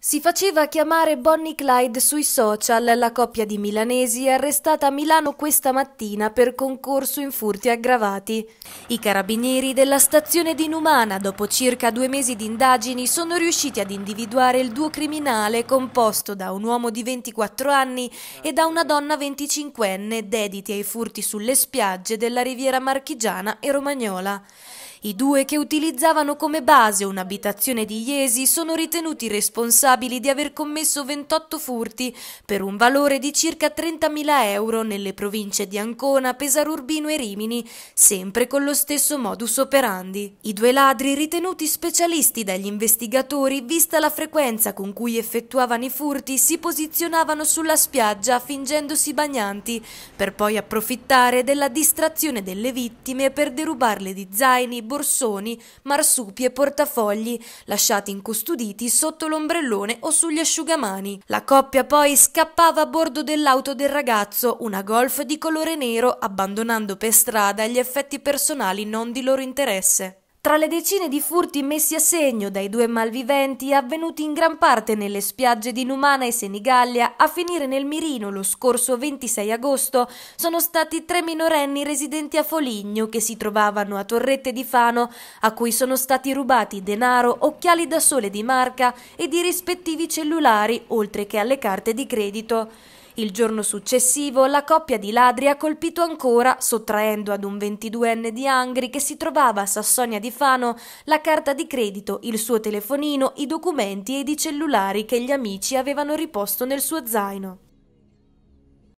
Si faceva chiamare Bonnie Clyde sui social, la coppia di milanesi arrestata a Milano questa mattina per concorso in furti aggravati. I carabinieri della stazione di Numana, dopo circa due mesi di indagini, sono riusciti ad individuare il duo criminale composto da un uomo di 24 anni e da una donna 25enne dediti ai furti sulle spiagge della riviera marchigiana e romagnola. I due che utilizzavano come base un'abitazione di Iesi sono ritenuti responsabili di aver commesso 28 furti per un valore di circa 30.000 euro nelle province di Ancona, Pesaro Urbino e Rimini, sempre con lo stesso modus operandi. I due ladri, ritenuti specialisti dagli investigatori, vista la frequenza con cui effettuavano i furti, si posizionavano sulla spiaggia fingendosi bagnanti, per poi approfittare della distrazione delle vittime per derubarle di zaini, borsoni, marsupi e portafogli, lasciati incustoditi sotto l'ombrellone o sugli asciugamani. La coppia poi scappava a bordo dell'auto del ragazzo, una Golf di colore nero, abbandonando per strada gli effetti personali non di loro interesse. Tra le decine di furti messi a segno dai due malviventi, avvenuti in gran parte nelle spiagge di Numana e Senigallia, a finire nel Mirino lo scorso 26 agosto, sono stati tre minorenni residenti a Foligno che si trovavano a Torrette di Fano, a cui sono stati rubati denaro, occhiali da sole di marca e i rispettivi cellulari, oltre che alle carte di credito. Il giorno successivo la coppia di ladri ha colpito ancora, sottraendo ad un 22enne di Angri che si trovava a Sassonia di Fano, la carta di credito, il suo telefonino, i documenti ed i cellulari che gli amici avevano riposto nel suo zaino.